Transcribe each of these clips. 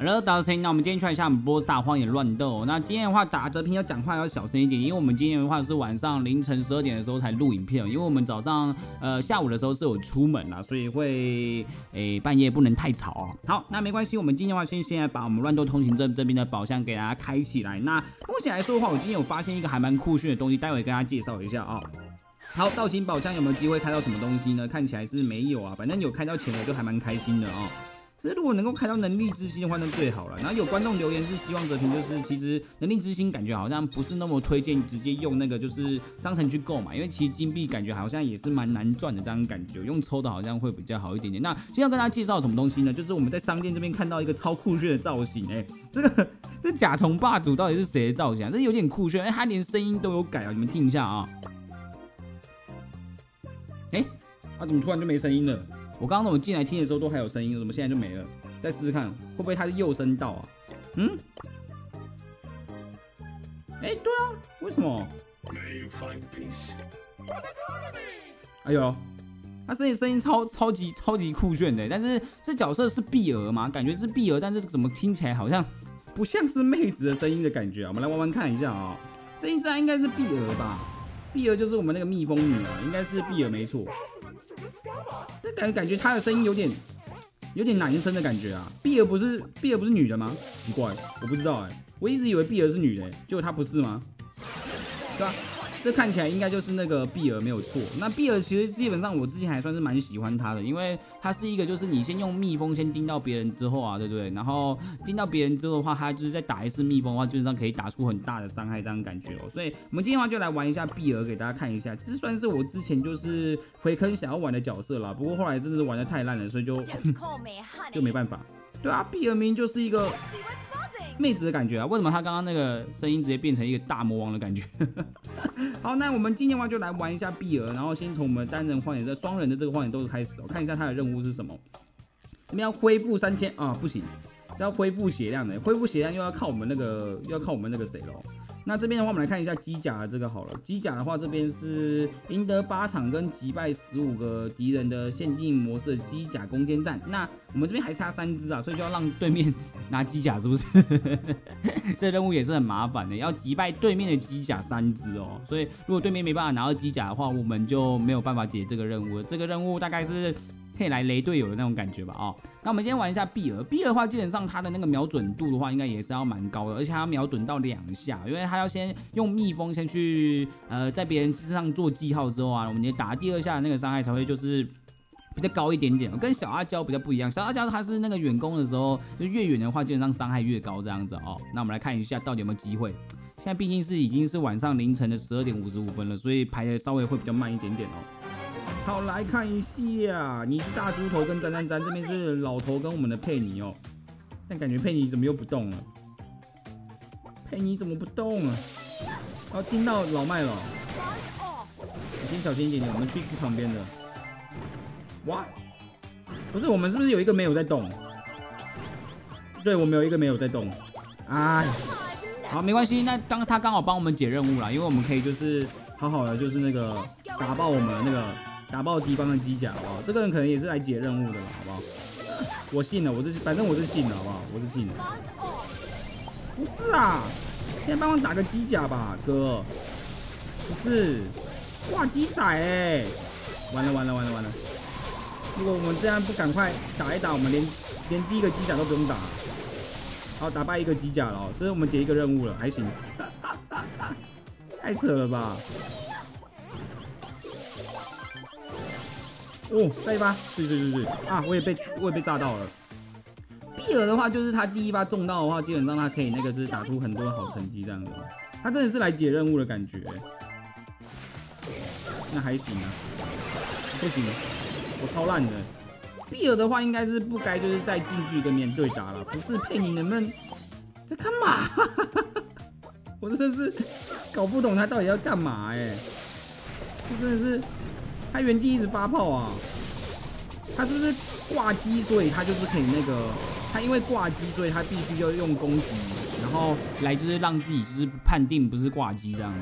Hello，大家好。那我们今天来一下我们波斯大荒野乱斗。那今天的话打折屏要讲话要小声一点，因为我们今天的话是晚上凌晨十二点的时候才录影片，因为我们早上呃下午的时候是有出门啦，所以会诶半夜不能太吵哦。好，那没关系，我们今天的话先现在把我们乱斗通行证这边的宝箱给大家开起来。那目前来说的话，我今天有发现一个还蛮酷炫的东西，待会跟大家介绍一下啊。好，道行宝箱有没有机会开到什么东西呢？看起来是没有啊，反正有开到钱的就还蛮开心的哦。这如果能够开到能力之星的话，那最好了。然后有观众留言是希望泽平，就是其实能力之星感觉好像不是那么推荐直接用那个就是商城去购买，因为其实金币感觉好像也是蛮难赚的这样感觉，用抽的好像会比较好一点点。那今天要跟大家介绍什么东西呢？就是我们在商店这边看到一个超酷炫的造型，哎，这个 这甲虫霸主到底是谁的造型？啊？这有点酷炫，哎，他连声音都有改啊，你们听一下啊。哎，他怎么突然就没声音了？我刚刚我进来听的时候都还有声音，怎么现在就没了？再试试看，会不会它是右声道啊？嗯？哎，对啊，为什么？哎呦，他声音声音超超级超级酷炫的，但是这角色是碧儿吗？感觉是碧儿，但是怎么听起来好像不像是妹子的声音的感觉啊？我们来玩玩看一下啊，声音上应该是碧儿吧？碧儿就是我们那个蜜蜂女啊，应该是碧儿没错。但感觉感觉她的声音有点有点男生的感觉啊。碧儿不是碧儿不是女的吗？奇怪，我不知道哎，我一直以为碧儿是女的，结果她不是吗？是吧？这看起来应该就是那个碧儿没有错。那碧儿其实基本上我之前还算是蛮喜欢她的，因为她是一个就是你先用蜜蜂先叮到别人之后啊，对不对？然后叮到别人之后的话，他就是再打一次蜜蜂的话，基本上可以打出很大的伤害这样感觉哦。所以我们今天的话就来玩一下碧儿给大家看一下，这算是我之前就是回坑想要玩的角色啦。不过后来真的是玩的太烂了，所以就 就没办法。对啊，碧儿明明就是一个。妹子的感觉啊？为什么他刚刚那个声音直接变成一个大魔王的感觉？好，那我们今天的话就来玩一下碧儿，然后先从我们单人荒野这双人的这个荒野都开始，我看一下他的任务是什么。我们要恢复三千啊，不行，要恢复血量的，恢复血量又要靠我们那个，又要靠我们那个谁喽？那这边的话，我们来看一下机甲的这个好了。机甲的话，这边是赢得八场跟击败十五个敌人的限定模式的机甲攻坚战。那我们这边还差三只啊，所以就要让对面拿机甲，是不是？这任务也是很麻烦的，要击败对面的机甲三只哦。所以如果对面没办法拿到机甲的话，我们就没有办法解这个任务了。这个任务大概是。可以来雷队友的那种感觉吧，哦，那我们今天玩一下碧儿。碧儿的话，基本上它的那个瞄准度的话，应该也是要蛮高的，而且它要瞄准到两下，因为它要先用蜜蜂先去，呃，在别人身上做记号之后啊，我们打第二下的那个伤害才会就是比较高一点点。跟小阿娇比较不一样，小阿娇它是那个远攻的时候，就越远的话，基本上伤害越高这样子哦。那我们来看一下到底有没有机会。现在毕竟是已经是晚上凌晨的十二点五十五分了，所以排的稍微会比较慢一点点哦。好，来看一下，你是大猪头跟詹詹詹，这边是老头跟我们的佩妮哦。但感觉佩妮怎么又不动了？佩妮怎么不动了？哦，听到老麦了。你先小心一点点，我们去旁边的。哇，不是，我们是不是有一个没有在动？对，我们有一个没有在动。哎，好，没关系，那刚他刚好帮我们解任务了，因为我们可以就是好好的就是那个打爆我们那个。打爆敌方的机甲，好不好？这个人可能也是来解任务的了，好不好？我信了，我是反正我是信了，好不好？我是信了。不是啊，现在帮我打个机甲吧，哥。不是，挂机仔哎！完了完了完了完了！如果我们这样不赶快打一打，我们连连第一个机甲都不用打。好，打败一个机甲了，这是我们解一个任务了，还行。太扯了吧！哦，再一发，对对对对，啊，我也被我也被炸到了。碧尔的话，就是他第一发中到的话，基本上他可以那个是打出很多好成绩这样子。他真的是来解任务的感觉。那还行啊，不行，我超烂的。碧尔的话，应该是不该就是再进去跟面对打了。不是佩妮能不能在干嘛？我真的是搞不懂他到底要干嘛哎，这真的是。他原地一直发炮啊！他是不是挂机？所以他就是可以那个，他因为挂机，所以他必须要用攻击，然后来就是让自己就是判定不是挂机这样子。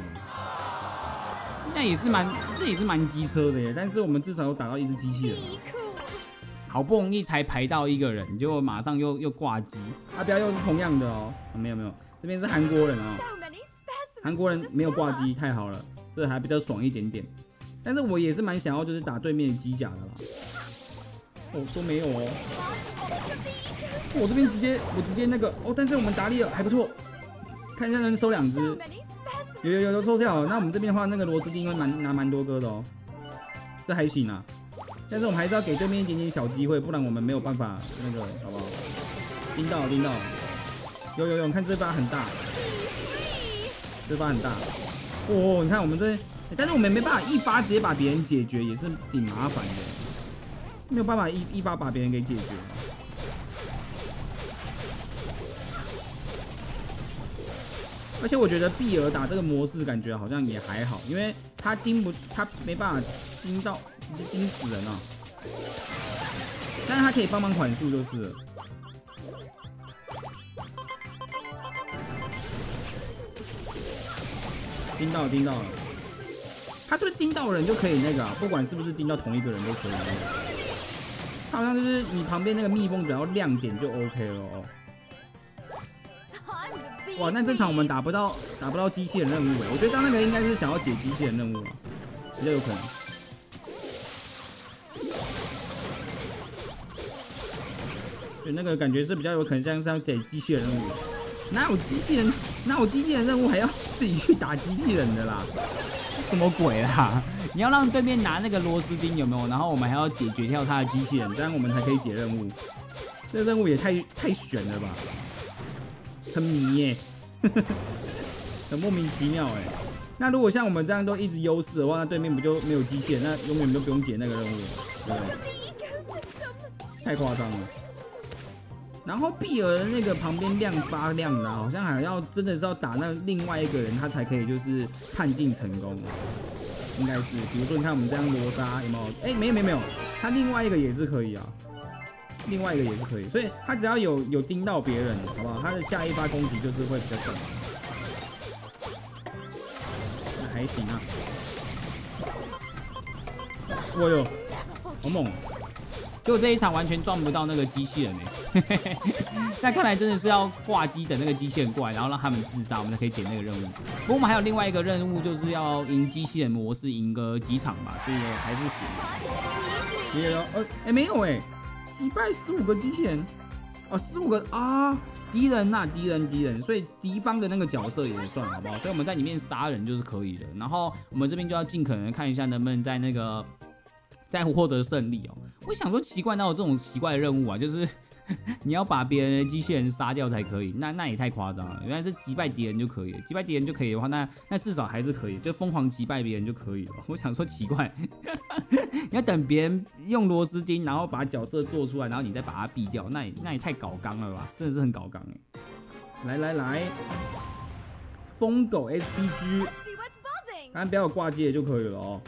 那也是蛮，这也是蛮机车的耶。但是我们至少有打到一只机器人。好不容易才排到一个人，结果马上又又挂机。啊，不要又是同样的哦，没有没有，这边是韩国人哦，韩国人没有挂机，太好了，这还比较爽一点点。但是我也是蛮想要就是打对面机甲的啦。哦，都没有哦。我这边直接我直接那个哦，但是我们打利尔还不错，看一下能收两只。有有有有抽掉了，那我们这边的话，那个螺丝钉会蛮拿蛮多个的哦，这还行啊。但是我们还是要给对面一点点小机会，不然我们没有办法那个，好不好？盯到盯到，有有有，看这把很大，这把很大。哦，你看我们这，但是我们没办法一发直接把别人解决，也是挺麻烦的，没有办法一一发把别人给解决。而且我觉得碧儿打这个模式感觉好像也还好，因为他盯不，他没办法盯到，盯死人啊。但是他可以帮忙缓速就是。盯到盯到了，他就是盯到人就可以那个，不管是不是盯到同一个人都可以。他好像就是你旁边那个蜜蜂只要亮点就 OK 了哦。哇，那这场我们打不到，打不到机器人任务哎！我觉得刚那个应该是想要解机器人任务啊，比较有可能。对，那个感觉是比较有可能像是要解机器人任务。哪有机器人？哪有机器人任务还要自己去打机器人的啦？什么鬼啦？你要让对面拿那个螺丝钉有没有？然后我们还要解决掉他的机器人，这样我们才可以解任务。这任务也太太悬了吧！很迷耶，很莫名其妙哎。那如果像我们这样都一直优势的话，那对面不就没有机械？那永远都不用解那个任务了，对太夸张了。然后碧儿的那个旁边亮发亮的，好像还要真的是要打那另外一个人，他才可以就是判定成功。应该是，比如说你看我们这样罗莎有没有？哎，没有没有没有，他另外一个也是可以啊。另外一个也是可以，所以他只要有有盯到别人，好不好？他的下一发攻击就是会比较准。还行啊。我哟，好猛！就这一场完全撞不到那个机器人哎。那看来真的是要挂机等那个机器人过来，然后让他们自杀，我们才可以解那个任务。不过我们还有另外一个任务，就是要赢机器人模式，赢个几场吧，这个还是行。也有呃，哎没有哎。击败十五个机器人，哦，十五个啊，敌人呐，敌人，敌人，所以敌方的那个角色也算好不好？所以我们在里面杀人就是可以的。然后我们这边就要尽可能看一下能不能在那个在获得胜利哦。我想说奇怪，哪有这种奇怪的任务啊？就是。你要把别人的机器人杀掉才可以，那那也太夸张了。原来是击败敌人就可以，击败敌人就可以的话，那那至少还是可以，就疯狂击败别人就可以了。我想说奇怪，你要等别人用螺丝钉，然后把角色做出来，然后你再把它毙掉，那也那也太搞纲了吧？真的是很搞纲哎！来来来，疯狗 STG，大家不要挂机就可以了哦。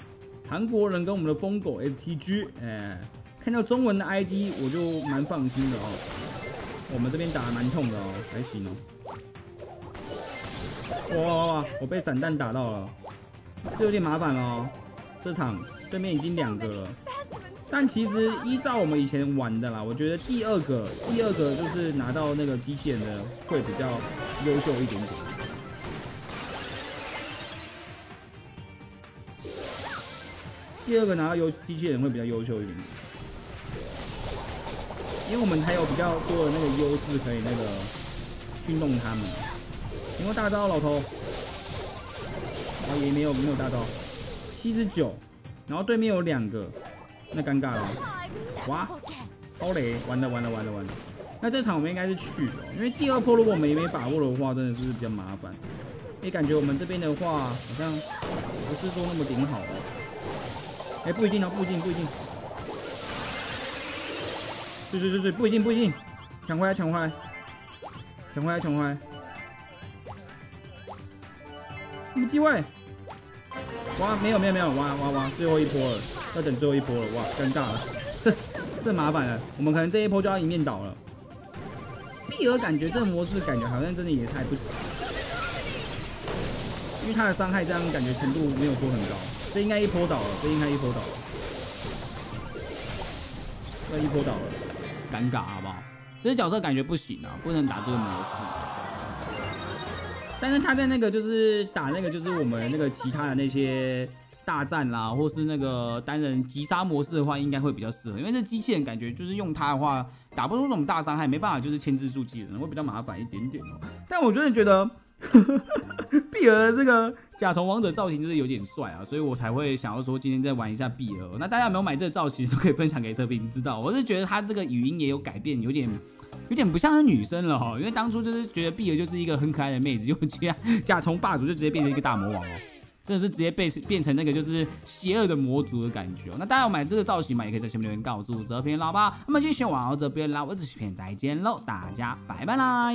韩国人跟我们的疯狗 STG，哎。看到中文的 ID 我就蛮放心的哦。我们这边打的蛮痛的哦，还行哦。哇哇哇！我被散弹打到了，这有点麻烦哦。这场对面已经两个了，但其实依照我们以前玩的啦，我觉得第二个第二个就是拿到那个机器人的会比较优秀一点点。第二个拿到优机器人会比较优秀一点。因为我们还有比较多的那个优势，可以那个运动他们。有没有大招，老头？啊，也没有，没有大招。七十九，然后对面有两个，那尴尬了。哇，超雷！完了完了完了完了。那这场我们应该是去的，因为第二波如果我们也没把握的话，真的是比较麻烦。哎，感觉我们这边的话，好像不是说那么顶好哦。哎，不一定哦，不一定，不一定。对对对对，不一定不一定，抢回来抢回来，抢回来抢回来，什么机会？哇，没有没有没有，哇哇哇，最后一波了，要等最后一波了，哇，尴尬了，这这麻烦了，我们可能这一波就要一面倒了。碧儿感觉这个模式感觉好像真的也太不行，因为他的伤害这样感觉程度没有说很高，这应该一波倒了，这应该一波倒了。这一波倒了，尴尬好不好？这些角色感觉不行啊，不能打这个模式。但是他在那个就是打那个就是我们那个其他的那些大战啦，或是那个单人击杀模式的话，应该会比较适合。因为这机器人感觉就是用它的话，打不出这种大伤害，没办法就是牵制住技能，会比较麻烦一点点哦。但我真的觉得。碧儿这个甲虫王者造型就是有点帅啊，所以我才会想要说今天再玩一下碧儿。那大家有没有买这个造型都可以分享给车兵知道。我是觉得他这个语音也有改变，有点有点不像是女生了哈。因为当初就是觉得碧儿就是一个很可爱的妹子，就这样甲虫霸主就直接变成一个大魔王哦，真的是直接被变成那个就是邪恶的魔族的感觉哦。那大家有买这个造型嘛？也可以在下面留言告诉这边老爸。那么今天先玩到这边啦，我是片再见喽，大家拜拜啦。